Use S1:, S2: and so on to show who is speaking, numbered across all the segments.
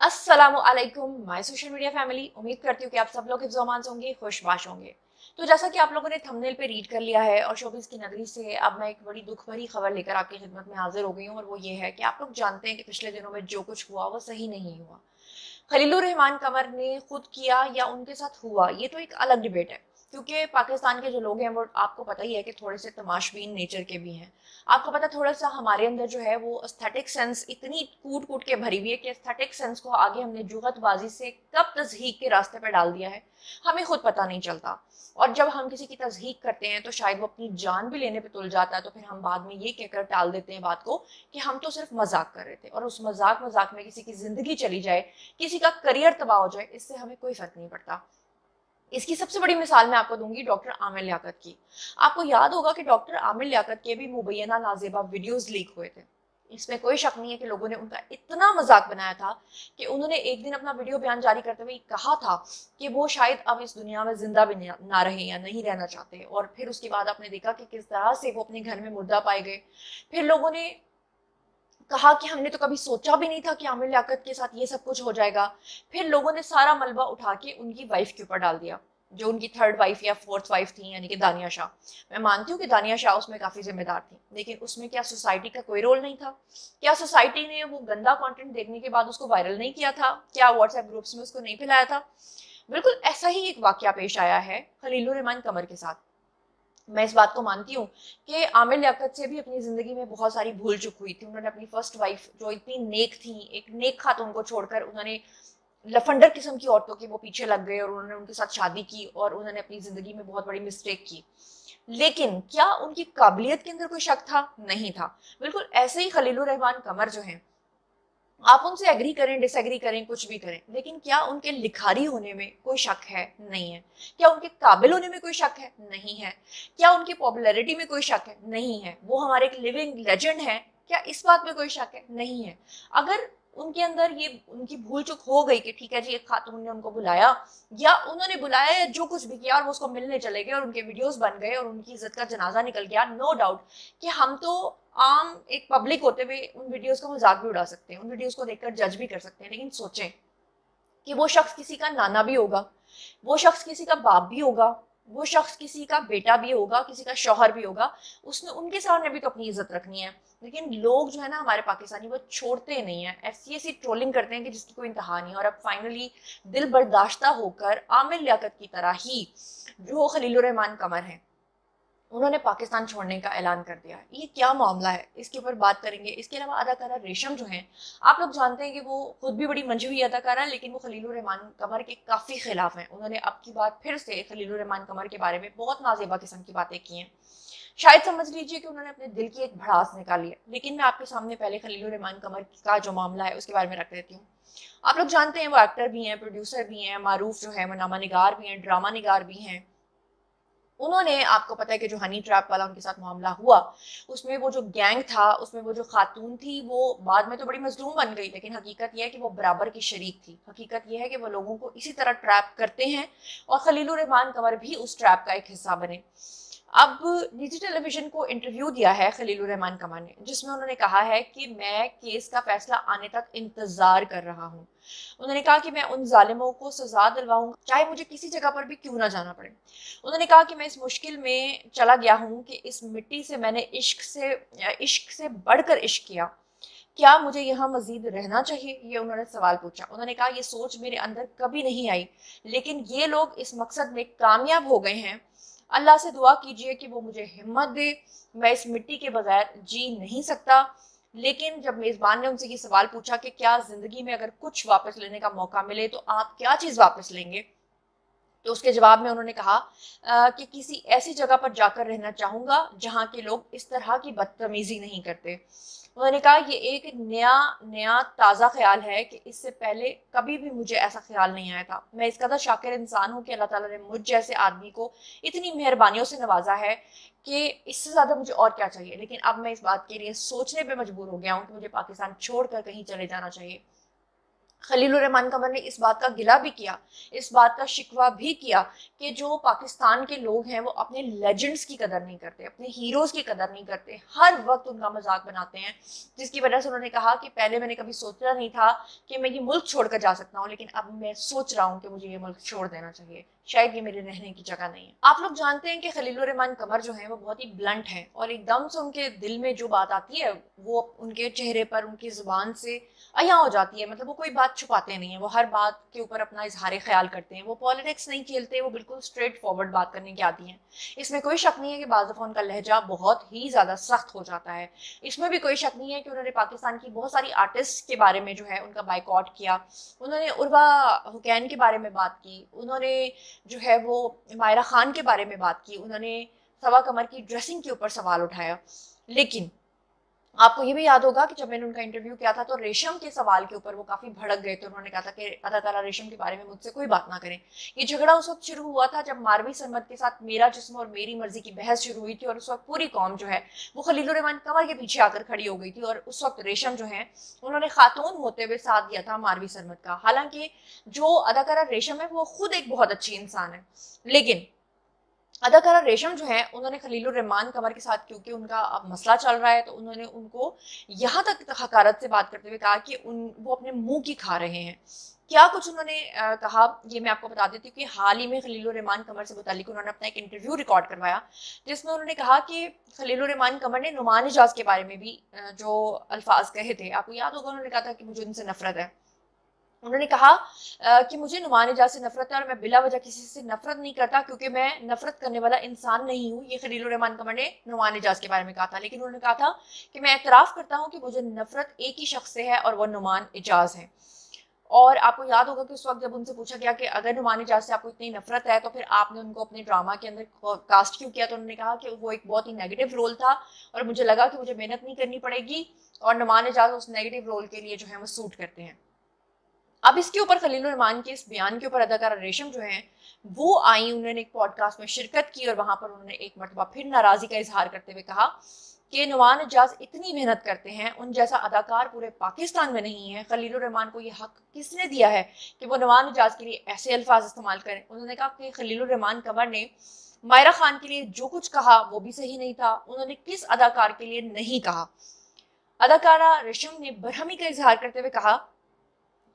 S1: असलकुम माई social media family उम्मीद करती हूँ कि आप सब लोग हिफ्जोमान होंगे, खुशबाश होंगे। तो जैसा कि आप लोगों ने थंबनेल पे रीड कर लिया है और शोबिस की नगरी से अब मैं एक बड़ी दुख भरी खबर लेकर आपकी खिदमत में हाजिर हो गई हूँ और वो ये है कि आप लोग जानते हैं कि पिछले दिनों में जो कुछ हुआ वो सही नहीं हुआ। खलील रहमान कमर ने खुद किया या उनके साथ हुआ, ये तो एक अलग डिबेट है। क्योंकि पाकिस्तान के जो लोग हैं, वो आपको पता ही है कि थोड़े से तमाशबीन नेचर के भी हैं। आपको पता थोड़ा सा हमारे अंदर जो है, वो एस्थेटिक सेंस इतनी कूट कूट के भरी हुई है कि एस्थेटिक सेंस को आगे हमने जुगतबाजी से कब तजहीक के रास्ते पर डाल दिया है, हमें खुद पता नहीं चलता। और जब हम किसी की तजहीक करते हैं तो शायद वो अपनी जान भी लेने पर तुल जाता है तो फिर हम बाद में ये कहकर टाल देते हैं बात को कि हम तो सिर्फ़ मज़ाक कर रहे थे और उस मज़ाक मज़ाक में किसी की ज़िंदगी चली जाए, किसी का करियर तबाह हो जाए, इससे हमें कोई फ़र्क नहीं पड़ता। इसकी सबसे बड़ी मिसाल मैं आपको दूँगी डॉक्टर आमिर लियाकत की। आपको याद होगा कि डॉक्टर आमिर लियाकत के भी मुबैना नाजेबा वीडियोस लीक हुए थे। इसमें कोई शक नहीं है कि लोगों ने उनका इतना मज़ाक बनाया था कि उन्होंने एक दिन अपना वीडियो बयान जारी करते हुए कहा था कि वो शायद अब इस दुनिया में ज़िंदा भी ना रहे या नहीं रहना चाहते। और फिर उसके बाद आपने देखा कि किस तरह से वो अपने घर में मुर्दा पाए गए। फिर लोगों ने कहा कि हमने तो कभी सोचा भी नहीं था कि आमिर लियाकत के साथ ये सब कुछ हो जाएगा। फिर लोगों ने सारा मलबा उठा के उनकी वाइफ के ऊपर डाल दिया, जो उनकी थर्ड वाइफ या फोर्थ वाइफ थी, यानी कि दानिया शाह। मैं मानती हूँ कि दानिया शाह उसमें काफ़ी जिम्मेदार थी, लेकिन उसमें क्या सोसाइटी का कोई रोल नहीं था? क्या सोसाइटी ने वो गंदा कंटेंट देखने के बाद उसको वायरल नहीं किया था? क्या व्हाट्सएप ग्रुप्स में उसको नहीं फैलाया था? बिल्कुल ऐसा ही एक वाक्य पेश आया है खलीलुर रहमान कमर के साथ। मैं इस बात को मानती हूँ कि आमिर लियाकत से भी अपनी ज़िंदगी में बहुत सारी भूल चुक हुई थी। उन्होंने अपनी फ़र्स्ट वाइफ जो इतनी नेक थी, एक नेक खातून को छोड़कर उन्होंने लफंडर किस्म की औरतों के वो पीछे लग गए और उन्होंने उनके साथ शादी की और उन्होंने अपनी ज़िंदगी में बहुत बड़ी मिस्टेक की। लेकिन क्या उनकी काबिलियत के अंदर कोई शक था? नहीं था। बिल्कुल ऐसे ही खलीलुर रहमान कमर जो हैं आप उनसे एग्री करें डिसएग्री करें, कुछ भी करें, लेकिन क्या उनके लिखारी होने में कोई शक है? नहीं है। क्या उनके काबिल होने में कोई शक है? नहीं है। क्या उनकी पॉपुलैरिटी में कोई शक है? नहीं है। वो हमारे एक लिविंग लेजेंड है। क्या इस बात में कोई शक है? नहीं है। अगर उनके अंदर ये, उनकी भूल चुक हो गई कि ठीक है जी, एक खातून ने उनको बुलाया, या उन्होंने बुलाया या जो कुछ भी किया और वो उसको मिलने चले गए और उनके वीडियोस बन गए और उनकी इज़्ज़त का जनाजा निकल गया नो डाउट कि हम तो आम एक पब्लिक होते हुए उन वीडियोस का मज़ाक भी उड़ा सकते हैं, उन वीडियोस को देखकर जज भी कर सकते हैं, लेकिन सोचें कि वो शख्स किसी का नाना भी होगा, वो शख्स किसी का बाप भी होगा, वो शख्स किसी का बेटा भी होगा, किसी का शौहर भी होगा, उसने, उनके सामने भी तो अपनी इज़्ज़त रखनी है। लेकिन लोग जो है ना हमारे पाकिस्तानी, वो छोड़ते नहीं है। एफ़ सी ऐसी ट्रोलिंग करते हैं कि जिसकी कोई इंतहा नहीं और अब फाइनली दिल बर्दाश्ता होकर आमिर लियाकत की तरह ही जो खलील रहमान कमर हैं उन्होंने पाकिस्तान छोड़ने का ऐलान कर दिया। ये क्या मामला है? इसके ऊपर बात करेंगे। इसके अलावा अदाकारा रेशम जो हैं, आप लोग जानते हैं कि वो खुद भी बड़ी हुई अदाकारा है लेकिन वो खलील रहमान कमर के काफ़ी खिलाफ हैं। उन्होंने अब की बात फिर से खलील रहमान कमर के बारे में बहुत नाजेबा किस्म की बातें की हैं। शायद समझ लीजिए कि उन्होंने अपने दिल की एक भड़ास निकाली है, लेकिन मैं आपके सामने पहले खलील रहमान कमर का जो मामला है, उसके बारे में रख देती हूँ। आप लोग जानते हैं वो एक्टर भी हैं, प्रोड्यूसर भी हैं, मारूफ जो है, वो नामा निगार भी हैं ड्रामा निगार भी हैं। उन्होंने, आपको पता है कि जो हनी ट्रैप वाला उनके साथ मामला हुआ, उसमें वो जो गैंग था, उसमें वो जो खातून थी, वो बाद में तो बड़ी मजलूम बन गई, लेकिन हकीकत यह है कि वो बराबर की शरीक थी। हकीकत यह है कि वो लोगों को इसी तरह ट्रैप करते हैं और खलील कंवर भी उस ट्रैप का एक हिस्सा बने। अब निजी टेलीविज़न को इंटरव्यू दिया है खलील रहमान कमान ने, जिसमें उन्होंने कहा है कि मैं केस का फैसला आने तक इंतज़ार कर रहा हूँ। उन्होंने कहा कि मैं उन जालिमों को सजा दिलवाऊँगा चाहे मुझे किसी जगह पर भी क्यों ना जाना पड़े। उन्होंने कहा कि मैं इस मुश्किल में चला गया हूँ कि इस मिट्टी से मैंने इश्क से इश्क से बढ़कर इश्क किया। क्या मुझे यहाँ मजीद रहना चाहिए? ये उन्होंने सवाल पूछा। उन्होंने कहा, ये सोच मेरे अंदर कभी नहीं आई, लेकिन ये लोग इस मकसद में कामयाब हो गए हैं अल्लाह से दुआ कीजिए कि वो मुझे हिम्मत दे। मैं इस मिट्टी के बगैर जी नहीं सकता। लेकिन जब मेज़बान ने उनसे ये सवाल पूछा कि क्या ज़िंदगी में अगर कुछ वापस लेने का मौका मिले तो आप क्या चीज़ वापस लेंगे? तो उसके जवाब में उन्होंने कहा आ, कि किसी ऐसी जगह पर जाकर रहना चाहूँगा जहाँ के लोग इस तरह की बदतमीज़ी नहीं करते। उन्होंने कहा, ये एक नया नया ताज़ा ख्याल है कि इससे पहले कभी भी मुझे ऐसा ख्याल नहीं आया था। मैं इसका कदर शाकिर इंसान हूँ कि अल्लाह ताला ने मुझ जैसे आदमी को इतनी मेहरबानियों से नवाजा है कि इससे ज़्यादा मुझे और क्या चाहिए? लेकिन अब मैं इस बात के लिए सोचने पर मजबूर हो गया हूँ कि मुझे पाकिस्तान छोड़ कर कहीं चले जाना चाहिए। खलील रहमान कमर ने इस बात का गिला भी किया, इस बात का शिकवा भी किया कि जो पाकिस्तान के लोग हैं वो अपने लेजेंड्स की कदर नहीं करते, अपने हीरोज़ की कदर नहीं करते, हर वक्त उनका मज़ाक बनाते हैं, जिसकी वजह से उन्होंने कहा कि पहले मैंने कभी सोचा नहीं था कि मैं ये मुल्क छोड़कर जा सकता हूँ, लेकिन अब मैं सोच रहा हूँ कि मुझे ये मुल्क छोड़ देना चाहिए, शायद ये मेरे रहने की जगह नहीं है। आप लोग जानते हैं कि खलील रहमान कमर जो है वो बहुत ही ब्लंट है और एकदम से उनके दिल में जो बात आती है, वो उनके चेहरे पर, उनकी ज़ुबान से अया हो जाती है मतलब वो कोई बात छुपाते नहीं है, वो हर बात के ऊपर अपना इजहार ख्याल करते हैं, वो पॉलिटिक्स नहीं खेलते, वो बिल्कुल स्ट्रेट फॉरवर्ड बात करने की आती हैं। इसमें कोई शक नहीं है कि बाजफा उनका लहजा बहुत ही ज़्यादा सख्त हो जाता है। इसमें भी कोई शक नहीं है कि उन्होंने पाकिस्तान की बहुत सारी आर्टिस्ट के बारे में जो है उनका बाइकआउट किया, उन्होंने उर्वा हुकैन के बारे में बात की, उन्होंने जो है वो मायरा खान के बारे में बात की, उन्होंने सवा कमर की ड्रेसिंग के ऊपर सवाल उठाया। लेकिन आपको ये भी याद होगा कि जब मैंने उनका इंटरव्यू किया था तो रेशम के सवाल के ऊपर वो काफ़ी भड़क गए थे। उन्होंने कहा था कि अदाकारा रेशम के बारे में मुझसे कोई बात ना करें। ये झगड़ा उस वक्त शुरू हुआ था जब मारवी सरमद के साथ मेरा जिसम और मेरी मर्ज़ी की बहस शुरू हुई थी और उस वक्त पूरी कौम जो है, वो खलील रहमान कमर के पीछे आकर खड़ी हो गई थी और उस वक्त रेशम जो है, उन्होंने खातून होते हुए साथ दिया था मारवी सरमद का। हालाँकि जो अदाकारा रेशम है, वो खुद एक बहुत अच्छी इंसान है। लेकिन अदाकारा रेशम जो है, उन्होंने खलील रहमान कमर के साथ, क्योंकि उनका अब मसला चल रहा है तो उन्होंने उनको यहाँ तक हकारत से बात करते हुए कहा कि उन, वो अपने मुँह की खा रहे हैं। क्या कुछ उन्होंने कहा, ये मैं आपको बता देती हूँ कि हाल ही में खलील रहमान कमर से मुतालिक उन्होंने अपना एक इंटरव्यू रिकॉर्ड करवाया, जिसमें उन्होंने कहा कि खलील रहमान कमर ने नुमान एजाज के बारे में भी जो अल्फाज कहे थे, आपको याद होगा उन्होंने कहा था कि मुझे उनसे नफरत है। उन्होंने कहा आ, कि मुझे नुमान एजाज से नफरत है और मैं बिला वजह किसी से नफरत नहीं करता क्योंकि मैं नफरत करने वाला इंसान नहीं हूँ। ये खलील रहमान कमर ने नुमान एजाज के बारे में कहा था। लेकिन उन्होंने कहा था कि मैं एतराफ़ करता हूँ कि मुझे नफरत एक ही शख्स से है और वह नुमान एजाज है। और आपको याद होगा कि उस वक्त जब उनसे पूछा गया कि अगर नुमान एजाज से आपको इतनी नफरत है तो फिर आपने उनको अपने ड्रामा के अंदर कास्ट क्यों किया? तो उन्होंने कहा कि वो एक बहुत ही नेगेटिव रोल था और मुझे लगा कि मुझे मेहनत नहीं करनी पड़ेगी और नुमान एजाज उस नेगेटिव रोल के लिए जो है वो सूट करते हैं। अब इसके ऊपर खलील रहमान के इस बयान के ऊपर अदाकारा रेशम जो है, वो आई, उन्होंने एक पॉडकास्ट में शिरकत की और वहाँ पर उन्होंने एक मरतबा फिर नाराज़गी का इजहार करते हुए कहा कि नुमान एजाज इतनी मेहनत करते हैं, उन जैसा अदाकार पूरे पाकिस्तान में नहीं है। खलील रहमान को ये हक किसने दिया है कि वो नुमान एजाज के लिए ऐसे अल्फाज इस्तेमाल करें? उन्होंने कहा कि खलील रहमान कमर ने मायरा खान के लिए जो कुछ कहा, वो भी सही नहीं था। उन्होंने किस अदाकार के लिए नहीं कहा? अदाकारा रेशम ने बरहमी का इजहार करते हुए कहा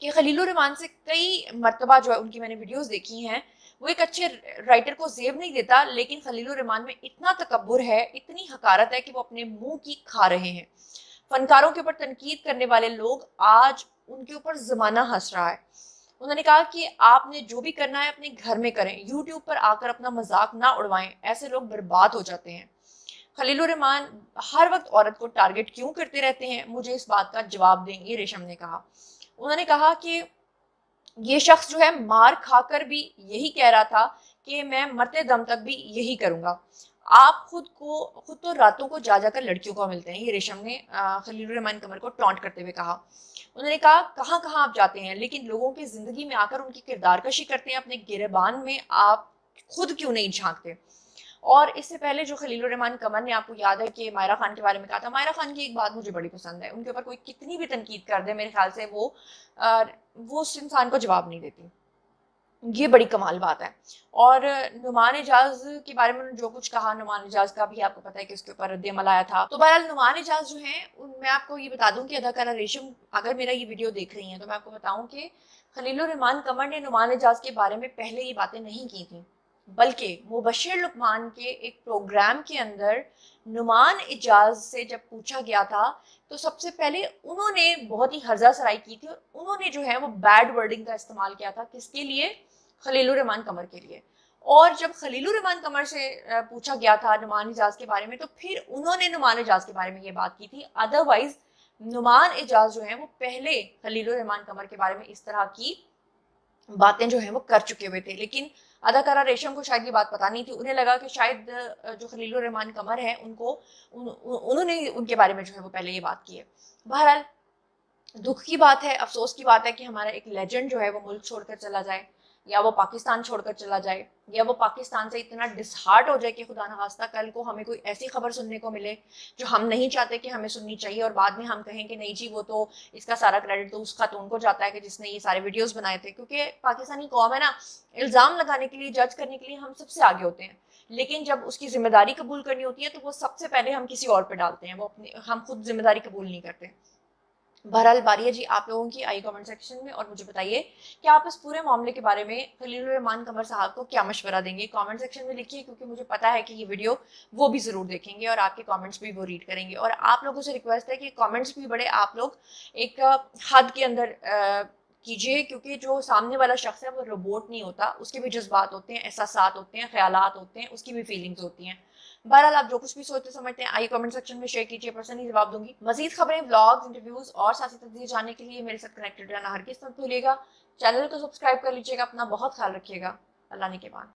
S1: कि रहमान से कई मरतबा जो है, उनकी मैंने वीडियोस देखी हैं। वो एक अच्छे राइटर को जेब नहीं देता, लेकिन खलील रहमान में इतना तकबर है, इतनी हकारत है कि वो अपने मुँह की खा रहे हैं। फनकारों के ऊपर तनकीद करने वाले लोग आज उनके ऊपर जमाना हंस रहा है। उन्होंने कहा कि आपने जो भी करना है, अपने घर में करें। यूट्यूब पर आकर अपना मज़ाक ना उड़वाएँ। ऐसे लोग बर्बाद हो जाते हैं। खलील रहमान हर वक्त औरत को टारगेट क्यों करते रहते हैं? मुझे इस बात का जवाब देंगे, रेशम ने कहा। उन्होंने कहा कि ये शख्स जो है मार खाकर भी यही कह रहा था कि मैं मरते दम तक भी यही करूँगा। आप खुद को, खुद तो रातों को जा जाकर लड़कियों को मिलते हैं, ये रेशम ने खलील रहमान कमर को टॉन्ट करते हुए कहा। उन्होंने कहा कहाँ कहाँ आप जाते हैं? लेकिन लोगों की ज़िंदगी में आकर उनकी किरदार कशी करते हैं, अपने गिरबान में आप खुद क्यों नहीं झांकते? और इससे पहले जो खलील रहमान कमर ने आपको याद है कि मायरा खान के बारे में कहा था मायरा खान की एक बात मुझे बड़ी पसंद है उनके ऊपर कोई कितनी भी तनकीद कर दे मेरे ख्याल से वो आ, वो उस इंसान को जवाब नहीं देती। ये बड़ी कमाल बात है। और नुमान एजाज के बारे में जो कुछ कहा नुमान एजाज का भी आपको पता है कि उसके ऊपर रद्दमल आया था। तो बहरहाल नुमान एजाज जो है मैं आपको ये बता दूँ कि अदाकारा रेशम अगर मेरा ये वीडियो देख रही हैं तो मैं आपको बताऊँ कि खलील रहमान कमर ने नुमान एजाज के बारे में पहले ये बातें नहीं की थी। बल्कि मुबशर लुकमान के एक प्रोग्राम के अंदर नुमान एजाज से जब पूछा गया था तो सबसे पहले उन्होंने बहुत ही हर्जा सराई की थी और उन्होंने जो है वो बैड वर्डिंग का इस्तेमाल किया था किसके लिए? खलील रहमान कमर के लिए। और जब खलील रहमान कमर से पूछा गया था नुमान एजाज के बारे में तो फिर उन्होंने नुमान एजाज के बारे में ये बात की थी। अदरवाइज़ नुमान एजाज जो है वो पहले खलील रहमान कमर के बारे में इस तरह की बातें जो है वो कर चुके हुए थे। लेकिन अदाकारा रेशम को शायद ये बात पता नहीं थी। उन्हें लगा कि शायद जो खलील रहमान कमर है उनको उन, उन्होंने उनके बारे में जो है वो पहले ये बात की है। बहरहाल दुख की बात है अफसोस की बात है कि हमारा एक लेजेंड जो है वो मुल्क छोड़कर चला जाए। या वो पाकिस्तान छोड़कर चला जाए, या वो पाकिस्तान से इतना डिसहार्ट हो जाए कि खुदा न खास्ता कल को हमें कोई ऐसी खबर सुनने को मिले जो हम नहीं चाहते कि हमें सुननी चाहिए और बाद में हम कहें कि नहीं जी, वो तो इसका सारा क्रेडिट तो उस खातून को जाता है कि जिसने ये सारे वीडियोस बनाए थे। क्योंकि पाकिस्तानी कौम है ना, इल्ज़ाम लगाने के लिए जज करने के लिए हम सबसे आगे होते हैं। लेकिन जब उसकी ज़िम्मेदारी कबूल करनी होती है तो वो सबसे पहले हम किसी और पर डालते हैं, वो अपनी, हम खुद ज़िम्मेदारी कबूल नहीं करते। बहरहाल, बारी है जी आप लोगों की आई कमेंट सेक्शन में और मुझे बताइए कि आप इस पूरे मामले के बारे में खलील रहमान कमर साहब को क्या मशवरा देंगे? कमेंट सेक्शन में लिखिए, क्योंकि मुझे पता है कि ये वीडियो वो भी ज़रूर देखेंगे और आपके कमेंट्स भी वो रीड करेंगे। और आप लोगों से रिक्वेस्ट है कि कमेंट्स भी बड़े आप लोग एक हद के अंदर कीजिए, क्योंकि जो सामने वाला शख्स है वो रोबोट नहीं होता, उसके भी जज्बात होते हैं एहसास होते हैं ख्याल होते हैं, उसकी भी फीलिंग्स होती हैं। बहरहाल, आप जो कुछ भी सोचते समझते हैं, आइए कमेंट सेक्शन में शेयर कीजिए पर्सनली जवाब दूँगी। मजीद खबरें ब्लॉग्स इंटरव्यूज़ और साथ तस्वीर जानने के लिए मेरे साथ कनेक्टेड रहना हर किस मत भूलिएगा। चैनल को सब्सक्राइब कर लीजिएगा, अपना बहुत ख्याल रखिएगा। अल्लाह ने के बाद।